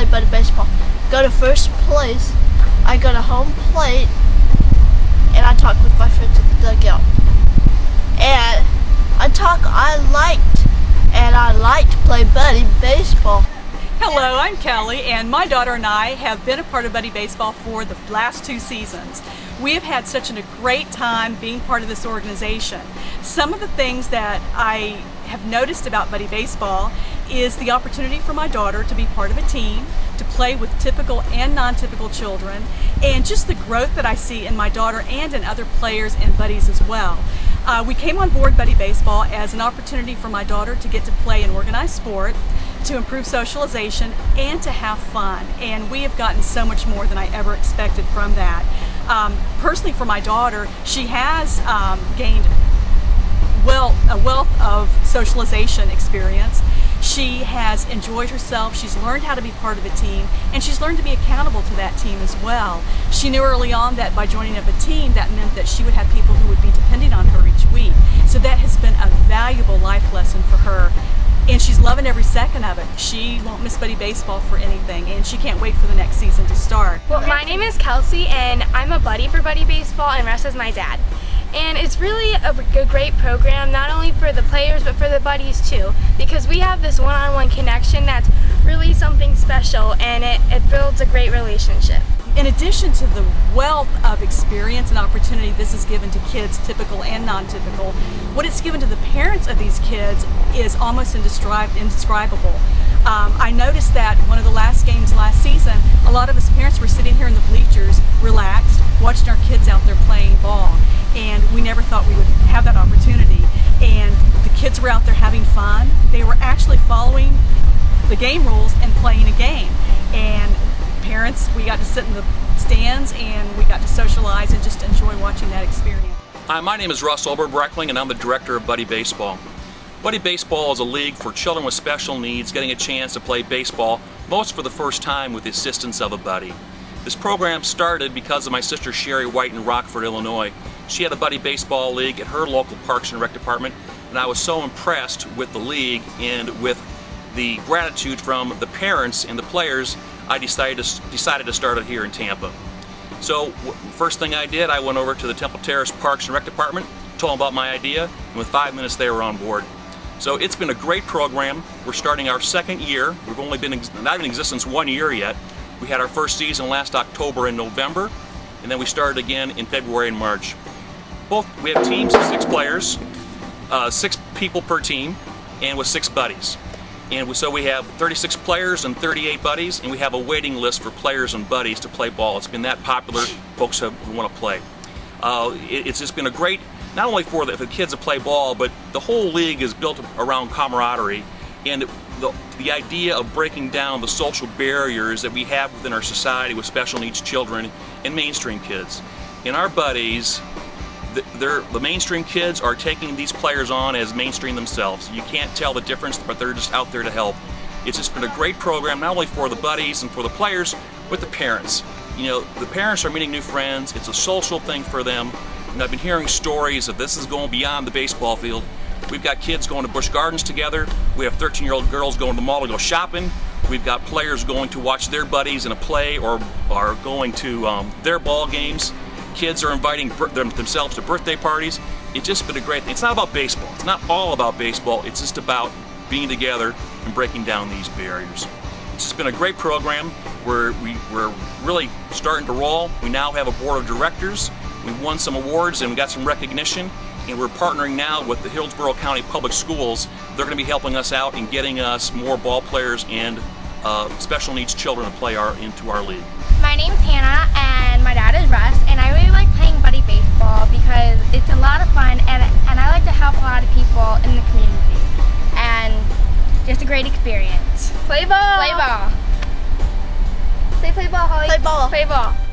Play by the baseball. Go to first place. I go to home plate, and I talk with my friends at the dugout. And I talk. I liked, and I liked play buddy baseball. Hello, I'm Kelly, and my daughter and I have been a part of Buddy Baseball for the last two seasons. We have had such a great time being part of this organization. Some of the things that I have noticed about Buddy Baseball is the opportunity for my daughter to be part of a team, to play with typical and non-typical children, and just the growth that I see in my daughter and in other players and buddies as well. Uh, we came on board Buddy Baseball as an opportunity for my daughter to get to play an organized sport, to improve socialization, and to have fun. And we have gotten so much more than I ever expected from that. Um, personally, for my daughter, she has um, gained well a wealth of socialization experience. She has enjoyed herself, she's learned how to be part of a team, and she's learned to be accountable to that team as well. She knew early on that by joining up a team, that meant that she would have people who would be depending on her each week. So that has been a valuable life lesson for her and she's loving every second of it. She won't miss Buddy Baseball for anything, and she can't wait for the next season to start. Well, my name is Kelsey, and I'm a buddy for Buddy Baseball, and Russ is my dad. And it's really a, a great program, not only for the players, but for the buddies too, because we have this one-on-one -on -one connection that's really something special, and it, it builds a great relationship. In addition to the wealth of experience and opportunity this is given to kids, typical and non-typical, what it's given to the parents of these kids is almost indescribable. Um, I noticed that one of the last games last season, a lot of us parents were sitting here in the bleachers, relaxed, watching our kids out there playing ball, and we never thought we would have that opportunity. And the kids were out there having fun. They were actually following the game rules and playing a we got to sit in the stands and we got to socialize and just enjoy watching that experience. Hi, my name is Russ Oberbreckling and I'm the director of Buddy Baseball. Buddy Baseball is a league for children with special needs getting a chance to play baseball, most for the first time with the assistance of a buddy. This program started because of my sister Sherry White in Rockford, Illinois. She had a Buddy Baseball League at her local Parks and Rec department, and I was so impressed with the league and with the gratitude from the parents and the players I decided to, decided to start it here in Tampa. So first thing I did, I went over to the Temple Terrace Parks and Rec Department, told them about my idea, and with five minutes they were on board. So it's been a great program. We're starting our second year. We've only been not in existence one year yet. We had our first season last October and November, and then we started again in February and March. Both we have teams of six players, uh, six people per team, and with six buddies. And so we have 36 players and 38 buddies, and we have a waiting list for players and buddies to play ball. It's been that popular, folks who want to play. Uh, it, it's just been a great, not only for the, for the kids to play ball, but the whole league is built around camaraderie and the, the idea of breaking down the social barriers that we have within our society with special needs children and mainstream kids. And our buddies the, the mainstream kids are taking these players on as mainstream themselves. You can't tell the difference, but they're just out there to help. It's just been a great program, not only for the buddies and for the players, but the parents. You know, the parents are meeting new friends. It's a social thing for them. And I've been hearing stories of this is going beyond the baseball field. We've got kids going to Busch Gardens together. We have 13-year-old girls going to the mall to go shopping. We've got players going to watch their buddies in a play or are going to um, their ball games. Kids are inviting themselves to birthday parties. It's just been a great thing. It's not about baseball. It's not all about baseball. It's just about being together and breaking down these barriers. It's just been a great program. We're, we, we're really starting to roll. We now have a board of directors. We've won some awards and we got some recognition and we're partnering now with the Hillsborough County Public Schools. They're going to be helping us out in getting us more ball players and uh, special needs children to play our, into our league. My name's Hannah and my dad is Russ and I really like playing buddy baseball because it's a lot of fun and, and I like to help a lot of people in the community and just a great experience. Play ball! Play ball! Say play ball, Holly. Play ball. Play ball.